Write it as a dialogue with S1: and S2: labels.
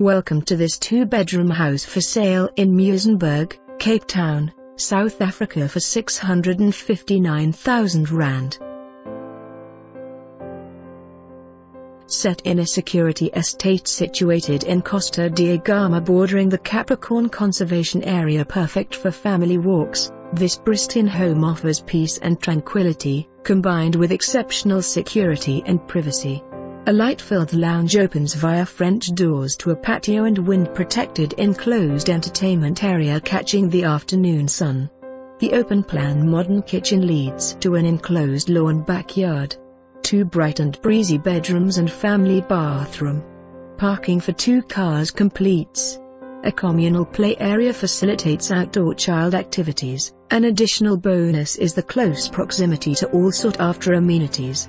S1: Welcome to this two-bedroom house for sale in Muizenberg, Cape Town, South Africa for 659,000 Rand. Set in a security estate situated in Costa da Gama bordering the Capricorn Conservation Area perfect for family walks, this pristine home offers peace and tranquility, combined with exceptional security and privacy. A light-filled lounge opens via French doors to a patio and wind-protected enclosed entertainment area catching the afternoon sun. The open-plan modern kitchen leads to an enclosed lawn backyard. Two bright and breezy bedrooms and family bathroom. Parking for two cars completes. A communal play area facilitates outdoor child activities. An additional bonus is the close proximity to all sought-after amenities.